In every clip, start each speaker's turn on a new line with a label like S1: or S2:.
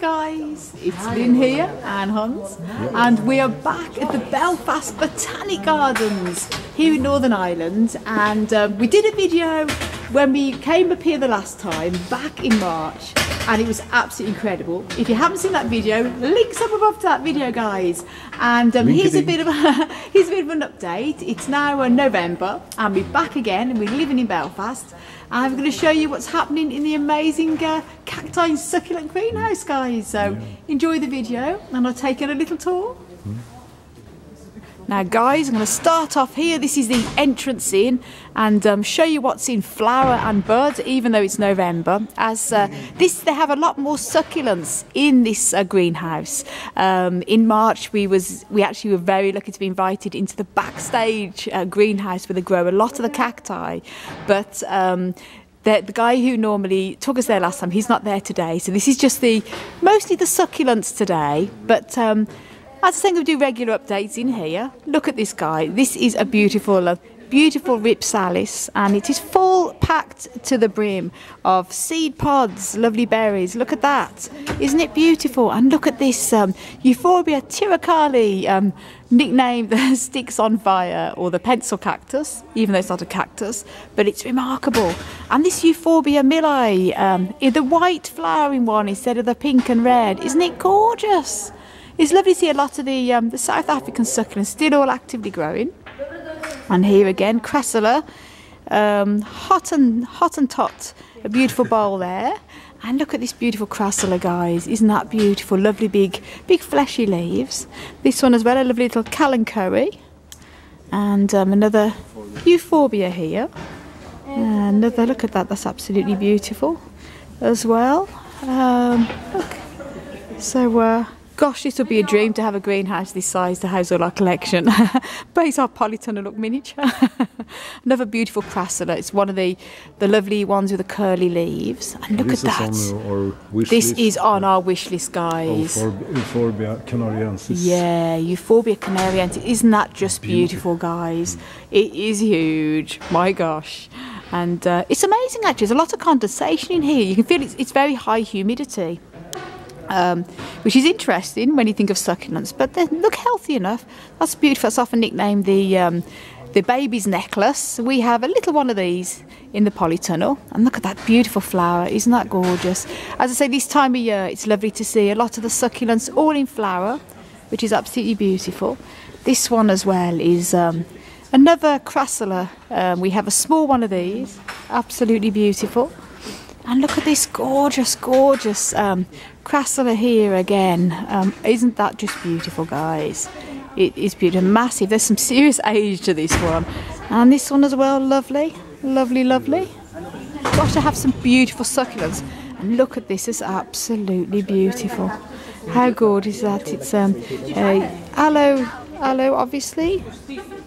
S1: guys, it's Lynn here and Hans, and we are back at the Belfast Botanic Gardens here in Northern Ireland. And um, we did a video when we came up here the last time back in March, and it was absolutely incredible. If you haven't seen that video, links up above to that video, guys. And um, here's a bit of a here's a bit of an update. It's now uh, November, and we're back again, and we're living in Belfast. I'm going to show you what's happening in the amazing uh, cacti succulent greenhouse, guys. So yeah. enjoy the video, and I'll take you on a little tour. Mm. Now guys, I'm going to start off here. This is the entrance in and um, show you what's in flower and bud, even though it's November. As uh, this, they have a lot more succulents in this uh, greenhouse. Um, in March, we was we actually were very lucky to be invited into the backstage uh, greenhouse where they grow a lot of the cacti. But um, the, the, guy who normally took us there last time, he's not there today. So this is just the mostly the succulents today. But um, I just think we do regular updates in here. Look at this guy. This is a beautiful, uh, beautiful Rhipsalis, and it is full packed to the brim of seed pods, lovely berries. Look at that. Isn't it beautiful? And look at this um, Euphorbia tirucalli, um, nicknamed the sticks on fire or the pencil cactus, even though it's not a cactus, but it's remarkable. And this Euphorbia milli, um, the white flowering one instead of the pink and red. Isn't it gorgeous? It's lovely to see a lot of the, um, the South African succulents still all actively growing. And here again, Crassula, um, hot and hot and tot, a beautiful bowl there. And look at this beautiful crassula, guys. Isn't that beautiful? Lovely big, big fleshy leaves. This one as well, a lovely little kalanchoe. And um, another euphorbia here. another, look at that, that's absolutely beautiful as well. Um, look. So, uh, Gosh, this would be a dream to have a greenhouse this size to house all our collection. Base our polytunnel look miniature. Another beautiful crassula. It's one of the, the lovely ones with the curly leaves. And look
S2: this
S1: at that.
S2: this
S1: list. is on our wish list, guys.
S2: Euphorbia canariensis.
S1: Yeah, Euphorbia canariensis. Isn't that just beautiful, beautiful guys? Mm. It is huge. My gosh and uh, it's amazing actually there's a lot of condensation in here you can feel it's, it's very high humidity um, which is interesting when you think of succulents, but they look healthy enough. That's beautiful. That's often nicknamed the um, the baby's necklace. We have a little one of these in the polytunnel, and look at that beautiful flower. Isn't that gorgeous? As I say, this time of year, it's lovely to see a lot of the succulents all in flower, which is absolutely beautiful. This one as well is um, another crassula. Um, we have a small one of these, absolutely beautiful. And look at this gorgeous, gorgeous um, crassula here again. Um, isn't that just beautiful, guys? It is beautiful, massive. There's some serious age to this one. And this one as well, lovely, lovely, lovely. Got to have some beautiful succulents. And look at this, it's absolutely beautiful. How gorgeous is that? It's um, a aloe, aloe obviously,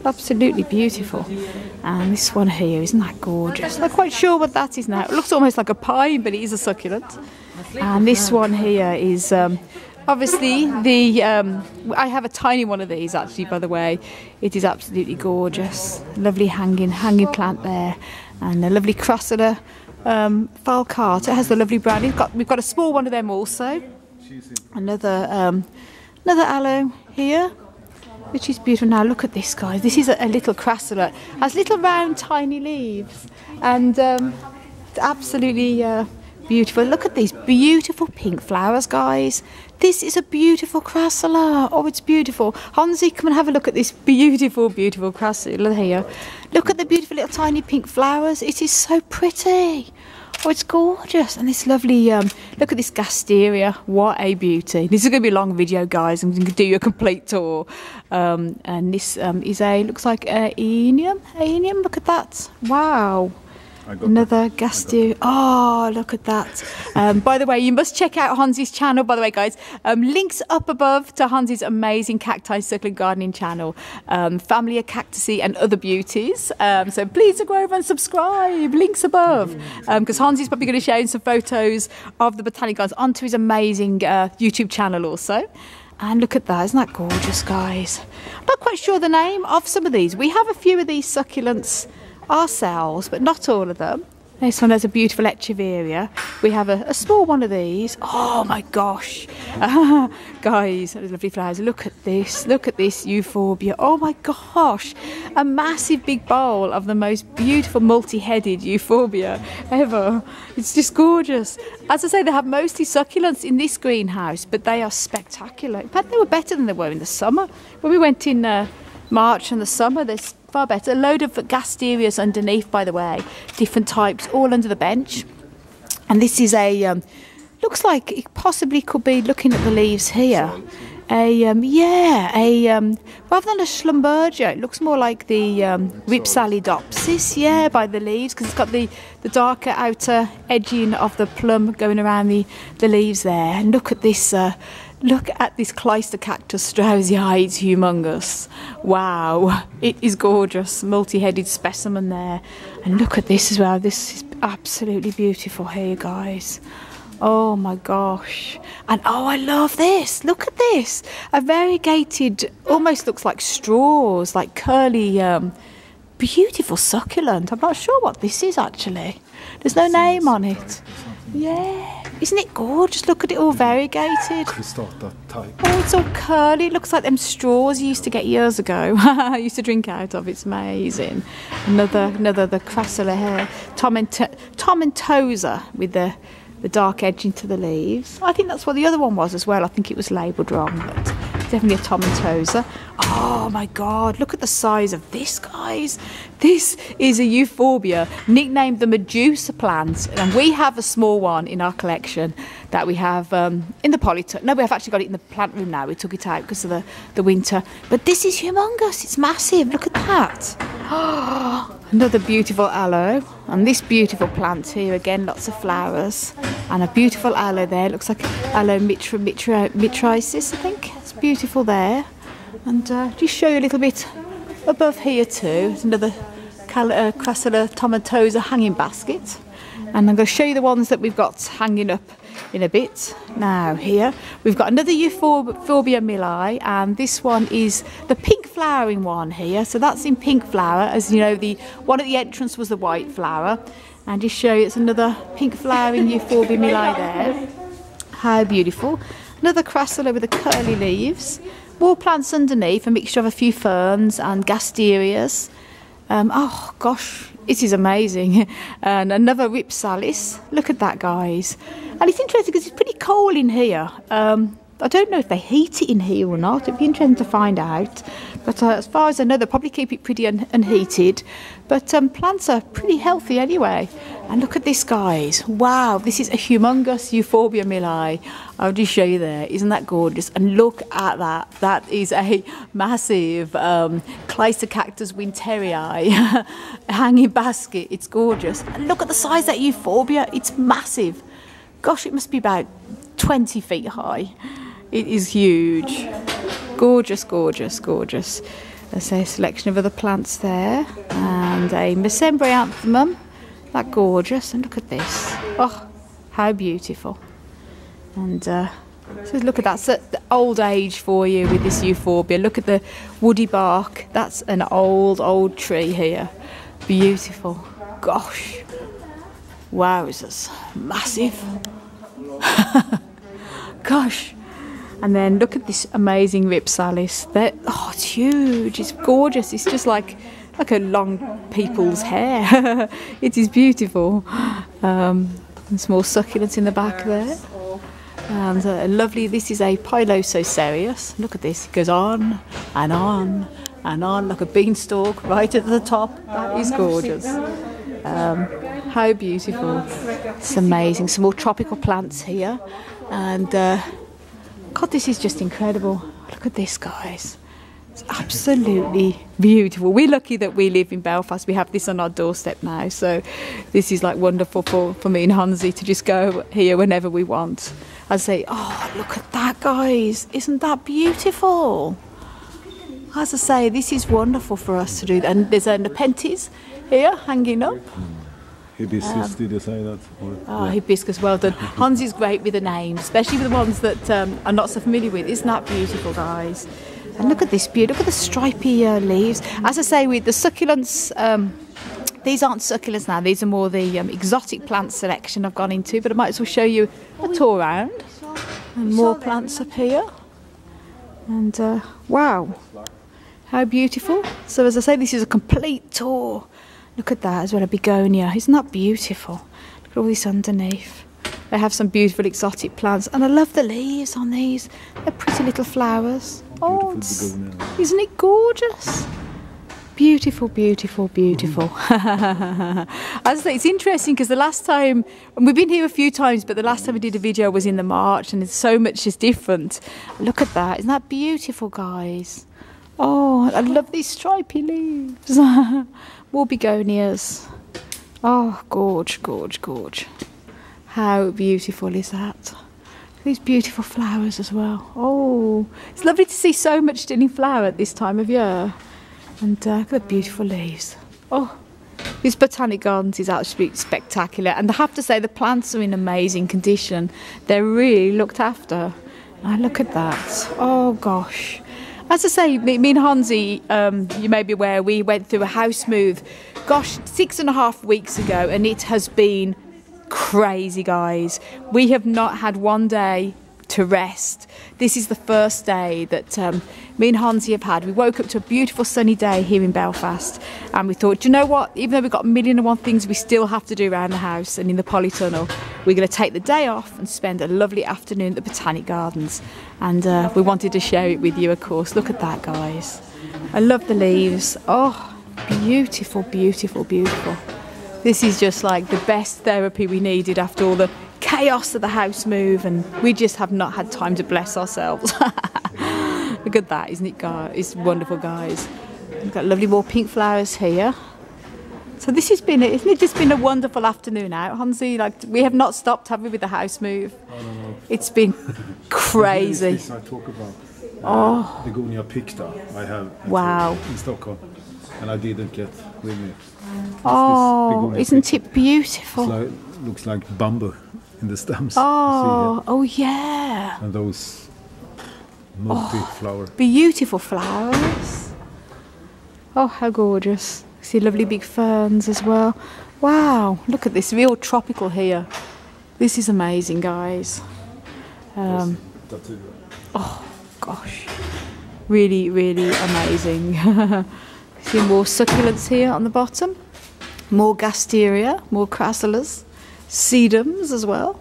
S1: absolutely beautiful. And this one here, isn't that gorgeous? I'm not quite sure what that is now. It looks almost like a pine, but it is a succulent. And this one here is um, obviously the. Um, I have a tiny one of these actually, by the way. It is absolutely gorgeous. Lovely hanging hanging plant there, and a lovely crassula um, falcata. It has the lovely brown. We've got we've got a small one of them also. Another um, another aloe here which is beautiful. Now look at this, guys. This is a, a little crassula. Has little round, tiny leaves, and um, it's absolutely uh, beautiful. Look at these beautiful pink flowers, guys. This is a beautiful crassula. Oh, it's beautiful. Hansi, come and have a look at this beautiful, beautiful crassula here. Look at the beautiful little tiny pink flowers. It is so pretty. Oh, it's gorgeous. And this lovely, um, look at this Gasteria. What a beauty. This is going to be a long video, guys. I'm going to do you a complete tour. Um, and this um, is a, looks like a Aeonium. Aeonium, look at that. Wow. Another Gastu. Oh, look at that. Um, by the way, you must check out Hansi's channel, by the way, guys. Um, links up above to Hansi's amazing cacti succulent gardening channel, um, Family of Cactuses and Other Beauties. Um, so please go over and subscribe. Links above. Because um, Hansi's probably going to share some photos of the botanic gardens onto his amazing uh, YouTube channel also. And look at that, isn't that gorgeous, guys? I'm not quite sure the name of some of these. We have a few of these succulents ourselves, but not all of them. This one has a beautiful echeveria. We have a, a small one of these. Oh my gosh. guys, those lovely flowers. Look at this. Look at this euphorbia. Oh my gosh. A massive big bowl of the most beautiful multi-headed euphorbia ever. It's just gorgeous. As I say, they have mostly succulents in this greenhouse, but they are spectacular. In fact, they were better than they were in the summer. When we went in uh, March and the summer, there's far better. A load of gasterias underneath, by the way, different types, all under the bench. And this is a, um, looks like it possibly could be looking at the leaves here. A um, yeah, a um, rather than a Schlumberger, it looks more like the um, Rhipsalidopsis, yeah, by the leaves because it's got the, the darker outer edging of the plum going around the, the leaves there. And look at this uh, Look at this Cleistocactus straussii, it's humongous. Wow, it is gorgeous, multi-headed specimen there. And look at this as well, this is absolutely beautiful here, guys. Oh my gosh. And oh, I love this. Look at this. A variegated, almost looks like straws, like curly, um, beautiful succulent. I'm not sure what this is actually. There's no name on it. Yeah. Isn't it gorgeous? Look at it all variegated.
S2: Cristata type.
S1: Oh, it's all curly. It looks like them straws you used to get years ago. I used to drink out of. It's amazing. Another, another the crassula here. Tomentosa with the the dark edge into the leaves. I think that's what the other one was as well. I think it was labelled wrong, but definitely a tomentosa. Oh my god, look at the size of this, guys. This is a euphorbia, nicknamed the Medusa plant, and we have a small one in our collection that we have um, in the polytunnel. No, we have actually got it in the plant room now. We took it out because of the, the winter. But this is humongous. It's massive. Look at that. Oh, Another beautiful aloe, and this beautiful plant here again, lots of flowers, and a beautiful aloe there. Looks like aloe mitra, mitra, mitrisis, I think. It's beautiful there, and uh, just show you a little bit above here too. There's another Cal- uh, Crassula tomentosa hanging basket, and I'm going to show you the ones that we've got hanging up in a bit. Now here we've got another Euphorbia milli and this one is the pink flowering one here. So that's in pink flower as you know the one at the entrance was the white flower and just show you it's another pink flowering Euphorbia milli there. How beautiful. Another crassula with the curly leaves. More plants underneath, a mixture of a few ferns and gasterias. Um, oh gosh, it is amazing. And another Rhipsalis. Look at that, guys. And it's interesting because it's pretty cold in here. Um, I don't know if they heat it in here or not. It'd be interesting to find out. But uh, as far as I know, they probably keep it pretty un- unheated. But um, plants are pretty healthy anyway. And look at this, guys. Wow, this is a humongous Euphorbia milli. I'll just show you there. Isn't that gorgeous? And look at that. That is a massive um, Cleistocactus winteri hanging basket. It's gorgeous. And look at the size of that Euphorbia. It's massive. Gosh, it must be about 20 feet high. It is huge. Gorgeous, gorgeous, gorgeous. There's a selection of other plants there. And a Mesembryanthemum. That gorgeous. And look at this. Oh, how beautiful. And uh, so look at that. So the old age for you with this euphorbia. Look at the woody bark. That's an old, old tree here. Beautiful. Gosh. Wow, Wowzers. Massive. Gosh. And then look at this amazing Rhipsalis. That oh, it's huge. It's gorgeous. It's just like like a long people's hair. it is beautiful. Um, small succulents in the back there. And uh, lovely. This is a Pilosocereus. Look at this. It goes on and on and on like a beanstalk right at the top. That is gorgeous. Um, how beautiful. It's amazing. Some more tropical plants here. And uh, God, this is just incredible. Look at this, guys. It's absolutely beautiful. We're lucky that we live in Belfast. We have this on our doorstep now. So this is like wonderful for, for me and Hansi to just go here whenever we want. and say, oh, look at that, guys. Isn't that beautiful? As I say, this is wonderful for us to do. And there's a Nepenthes here hanging up.
S2: Hibiscus, did you say that? Or,
S1: Oh, hibiscus, well done. Hans is great with the names, especially with the ones that um, I'm not so familiar with. Isn't that beautiful, guys? And look at this beauty. Look at the stripy uh, leaves. As I say, with the succulents, um, these aren't succulents now. These are more the um, exotic plant selection I've gone into. But I might as well show you a tour around. And more plants up here. And uh, wow, how beautiful. So as I say, this is a complete tour. Look at that as well, a begonia. Isn't that beautiful? Look at all this underneath. They have some beautiful exotic plants. And I love the leaves on these. They're pretty little flowers. Oh,
S2: Beautiful
S1: it's-
S2: begonia.
S1: isn't it gorgeous? Beautiful, beautiful, beautiful. Mm. As I say, it's interesting because the last time, and we've been here a few times, but the last time we did a video was in the March, and it's so much is different. Look at that! Isn't that beautiful, guys? Oh, I love these stripy leaves. More begonias. Oh, gorge, gorge, gorge. How beautiful is that? These beautiful flowers as well. Oh, it's lovely to see so much still flower at this time of year. And uh, the beautiful leaves. Oh, this botanic gardens is absolutely spectacular. And I have to say, the plants are in amazing condition. They're really looked after. Oh, look at that. Oh, gosh. As I say, me me and Hansi, um, you may be aware, we went through a house move, gosh, six and a half weeks ago, and it has been crazy, guys. We have not had one day to rest. This is the first day that um, me and Hansi have had. We woke up to a beautiful sunny day here in Belfast, and we thought, "Do you know what? Even though we've got a million and one things we still have to do around the house and in the polytunnel, we're going to take the day off and spend a lovely afternoon at the Botanic Gardens. And uh, we wanted to share it with you, of course. Look at that, guys. I love the leaves. Oh, beautiful, beautiful, beautiful. This is just like the best therapy we needed after all the chaos of the house move, and we just have not had time to bless ourselves. Look at that, isn't it, guys? It's wonderful, guys. We've got lovely more pink flowers here. So this has been, isn't it just been a wonderful afternoon out, Hansi? Like we have not stopped, have we, with the house move? It's been crazy.
S2: I talk about. Oh. Begonia picta I have
S1: Wow.
S2: in Stockholm. And I didn't get with me.
S1: Oh, isn't it beautiful?
S2: Like, looks like bamboo in the stems.
S1: Oh, oh yeah.
S2: And those multi-flower.
S1: Beautiful flowers. Oh, how gorgeous. See lovely big ferns as well. Wow, look at this, real tropical here. This is amazing, guys. Um,
S2: it.
S1: gosh, really, really amazing. See more succulents here on the bottom. More gasteria, more crassulas, sedums as well,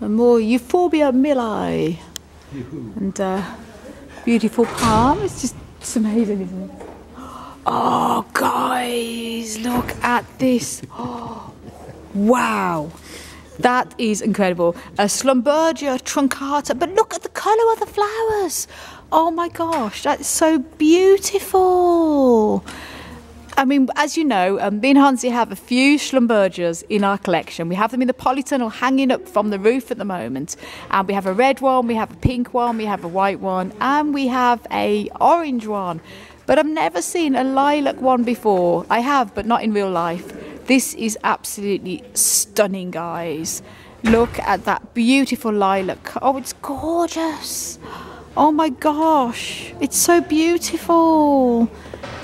S1: and more euphorbia milli. And uh, beautiful palm. It's just it's amazing, isn't it? Oh, guys, look at this. Oh, wow. That is incredible. A Schlumbergera truncata, but look at the colour of the flowers. Oh my gosh, that's so beautiful. I mean, as you know, um, me and Hansi have a few Schlumbergers in our collection. We have them in the polytunnel hanging up from the roof at the moment. And we have a red one, we have a pink one, we have a white one, and we have a orange one. But I've never seen a lilac one before. I have, but not in real life. This is absolutely stunning, guys. Look at that beautiful lilac. Oh, it's gorgeous. Oh my gosh, it's so beautiful.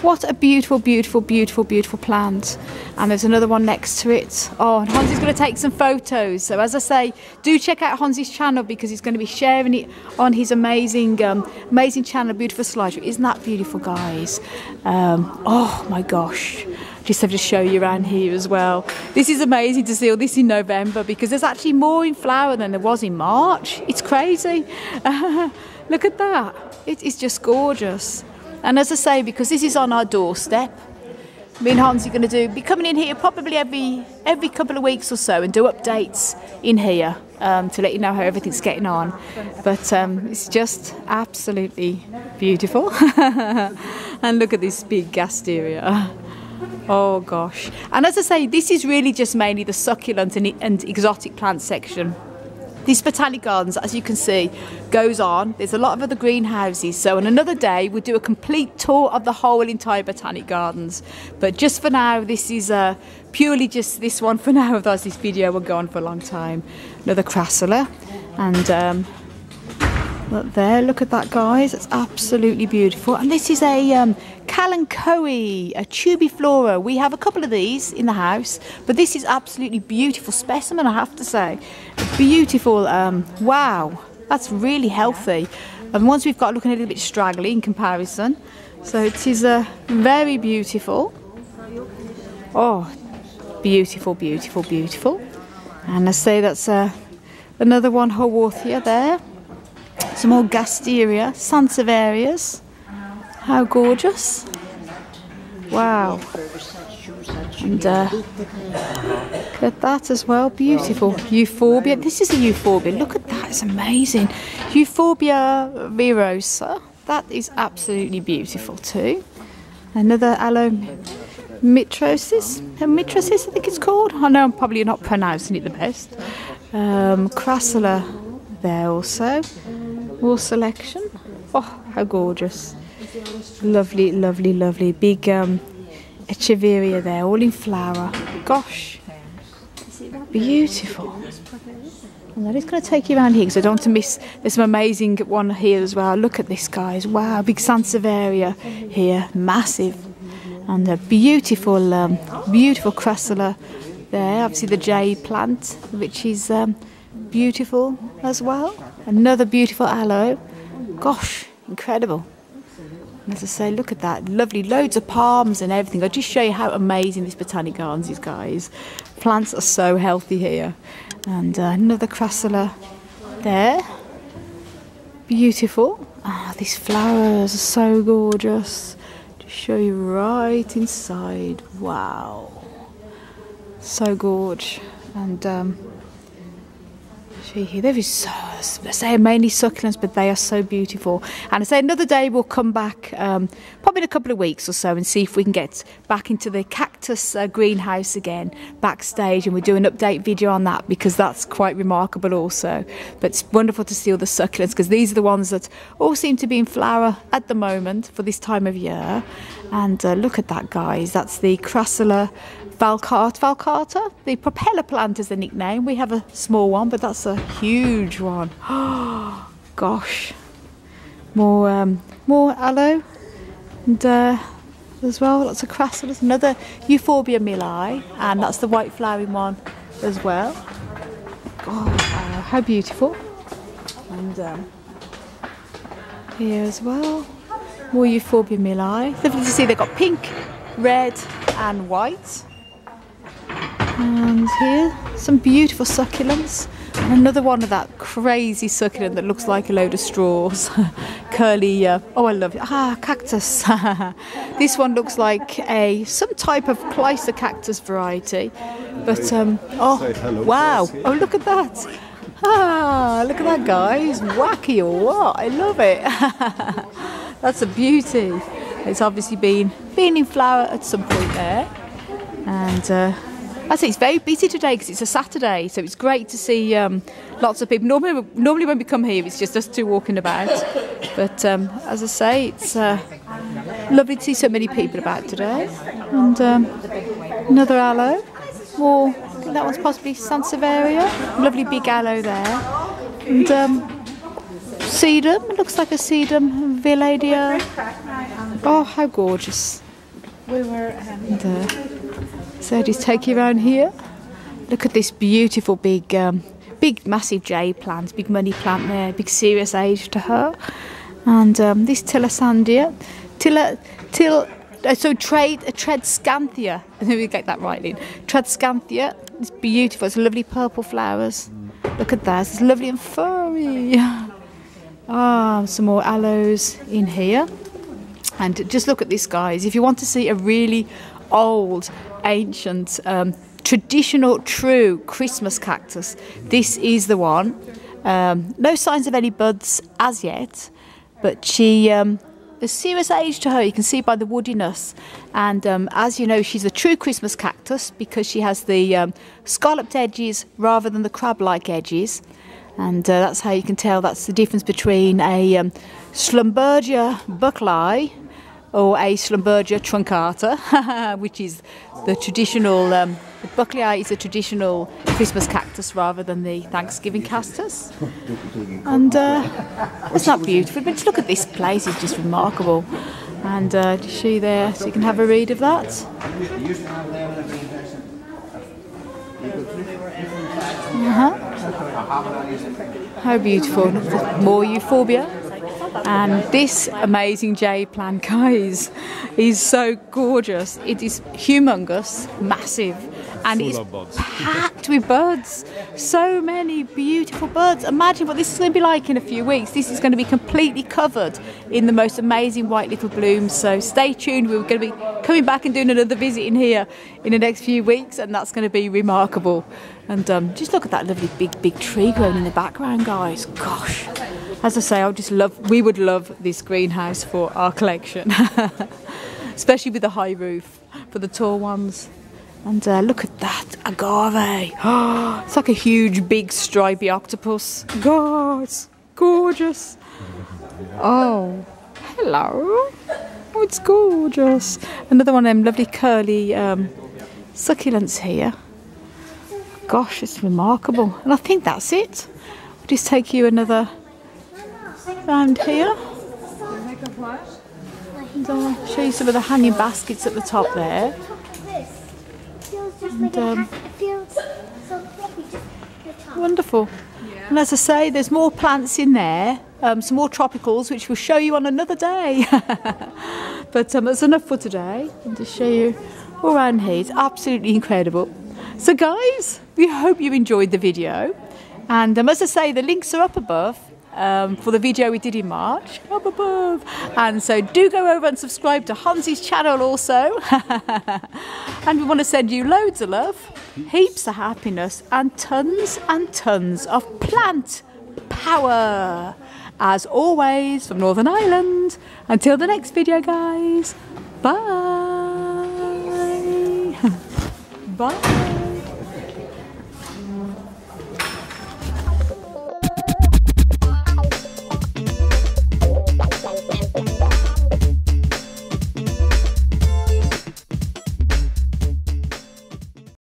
S1: What a beautiful, beautiful, beautiful, beautiful plant. And there's another one next to it. Oh, and Hansi's going to take some photos. So, as I say, do check out Hansi's channel because he's going to be sharing it on his amazing, um, amazing channel, Beautiful Slideshow. Isn't that beautiful, guys? Um, oh my gosh. Just have to show you around here as well. This is amazing to see all this in November because there's actually more in flower than there was in March. It's crazy. Look at that. It is just gorgeous. And as I say, because this is on our doorstep, me and Hans are going to do be coming in here probably every every couple of weeks or so and do updates in here um, to let you know how everything's getting on. But um, it's just absolutely beautiful. and look at this big gasteria. Oh gosh! And as I say, this is really just mainly the succulent and, and exotic plant section. These botanic gardens, as you can see, goes on. There's a lot of other greenhouses. So on another day, we'll do a complete tour of the whole entire botanic gardens. But just for now, this is uh, purely just this one for now. Otherwise, this video will go on for a long time. Another crassula, and um, Look there, look at that, guys. It's absolutely beautiful. And this is a um, Kalanchoe, a tubiflora. We have a couple of these in the house, but this is absolutely beautiful specimen, I have to say. Beautiful. Um, wow, that's really healthy. And once we've got looking a little bit straggly in comparison. So it is uh, very beautiful. Oh, beautiful, beautiful, beautiful. And I say that's uh, another one Haworthia there. Some more Gasteria, Sansevierias. How gorgeous. Wow. And uh, look at that as well, beautiful. Euphorbia, this is a euphorbia, look at that, it's amazing. Euphorbia virosa, that is absolutely beautiful too. Another aloe mitrosis, mitrosis I think it's called. I know I'm probably not pronouncing it the best. Um, Crassula there also. More selection. Oh, how gorgeous. Lovely, lovely, lovely. Big um, Echeveria there, all in flower. Gosh, beautiful. And I'm just going to take you around here because I don't want to miss. There's some amazing one here as well. Look at this, guys. Wow, big Sansevieria here, massive. And a beautiful, um, beautiful crassula there. Obviously the jade plant, which is um, beautiful as well. Another beautiful aloe. Gosh, incredible. And as I say, look at that. Lovely, loads of palms and everything. I'll just show you how amazing this botanic gardens is, guys. Plants are so healthy here. And uh, another crassula there. Beautiful. Ah, these flowers are so gorgeous. Just show you right inside. Wow. So gorge. And um, is so, I say mainly succulents, but they are so beautiful. And I say another day we'll come back, um, probably in a couple of weeks or so, and see if we can get back into the cactus uh, greenhouse again backstage, and we'll do an update video on that because that's quite remarkable also. But it's wonderful to see all the succulents because these are the ones that all seem to be in flower at the moment for this time of year. And uh, look at that, guys. That's the Crassula Falcata, Falcata, the propeller plant is the nickname. We have a small one, but that's a huge one. Oh, gosh. More, um, more aloe, and uh, as well, lots of crassulas. Another Euphorbia milli, and that's the white flowering one as well. Oh, uh, how beautiful. And um, here as well, more Euphorbia milli. Lovely to see they've got pink, red, and white. And here, some beautiful succulents. And another one of that crazy succulent that looks like a load of straws. Curly, uh, oh I love it. Ah, cactus. this one looks like a some type of Cleistocactus variety. But, um, oh, wow. Oh, look at that. Ah, look at that, guys. Wacky or what? I love it. That's a beauty. It's obviously been, been in flower at some point there. And uh, I think it's very busy today because it's a Saturday, so it's great to see um, lots of people. Normally, normally when we come here, it's just us two walking about. But um, as I say, it's uh, lovely to see so many people about today. And um, another aloe, more. that one's possibly Sansevieria. Lovely big aloe there. And um, sedum. It looks like a sedum Villadia. Oh, how gorgeous! We were. And, uh, so just take you around here. Look at this beautiful big, um, big massive jade plant, big money plant there, big serious age to her. And um, this Tilasandia, Tila, Til, uh, so trade, uh, Tradescantia, let me get that right in. Tradescantia, it's beautiful, it's lovely purple flowers. Look at that, it's lovely and furry. Ah, some more aloes in here. And just look at this, guys. If you want to see a really old, ancient, um, traditional, true Christmas cactus. This is the one. Um, no signs of any buds as yet, but she. Um, a serious age to her, you can see by the woodiness. And um, as you know, she's a true Christmas cactus because she has the um, scalloped edges rather than the crab like edges. And uh, that's how you can tell that's the difference between a um, Schlumbergera buckleyi or a Schlumberger truncata, which is the traditional, um, the is a traditional Christmas cactus rather than the Thanksgiving cactus. And uh, it's not beautiful, but look at this place, it's just remarkable. And uh, just show there, so you can have a read of that. Uh-huh. How beautiful. More euphorbia. And this amazing jade plant, guys, is so gorgeous. It is humongous, massive, and
S2: Full
S1: it's packed with buds. So many beautiful buds. Imagine what this is going to be like in a few weeks. This is going to be completely covered in the most amazing white little blooms. So stay tuned. We're going to be coming back and doing another visit in here in the next few weeks, and that's going to be remarkable. And um, just look at that lovely big, big tree growing in the background, guys. Gosh. As I say, I just love, we would love this greenhouse for our collection, especially with the high roof for the tall ones. And uh, look at that agave. it's like a huge, big, stripy octopus. God, it's gorgeous. Oh, hello. Oh, it's gorgeous. Another one of them lovely curly um, succulents here. Gosh, it's remarkable. And I think that's it. I'll just take you another round here. And I'll show you some of the hanging baskets at the top there.
S3: And,
S1: um. Wonderful. And as I say, there's more plants in there, um, some more tropicals, which we'll show you on another day. but um, that's enough for today. And to show you all around here, it's absolutely incredible. So, guys, we hope you enjoyed the video. And um, as I say, the links are up above. Um, for the video we did in March, up above. And so do go over and subscribe to Hansi's channel also. and we want to send you loads of love, heaps of happiness, and tons and tons of plant power. As always, from Northern Ireland. Until the next video, guys. Bye. Bye.